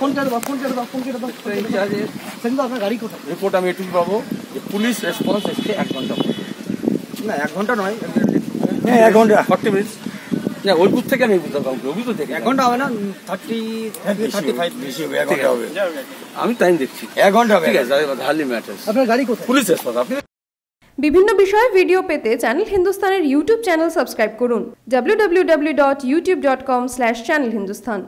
Phone করে দাও phone করে দাও ফোন করে দাও সেদিন তো আপনার গাড়ি কোথায় রিপোর্ট আমি এটুকু পাবো যে পুলিশ রেসপন্স এসছে এক ঘণ্টা না এক ঘণ্টা নয়। হ্যাঁ এক ঘণ্টা। ফর্টি মিনিটস না ওই বুথ থেকে আমি বুঝতে পারব ওই বুথ থেকে এক ঘণ্টা হবে না থার্টি থার্টি ফাইভ হবে আমি টাইম দেখছি। এক ঘণ্টা ঠিক আছে হার্লি ম্যাটার্স আপনার গাড়ি কোথায়? পুলিশ রেসপন্স আপনি বিভিন্ন বিষয়ে ভিডিও পেতে চ্যানেল হিন্দুস্তানের ইউটিউব চ্যানেল সাবস্ক্রাইব করুন। www.youtube.com/channelhindustan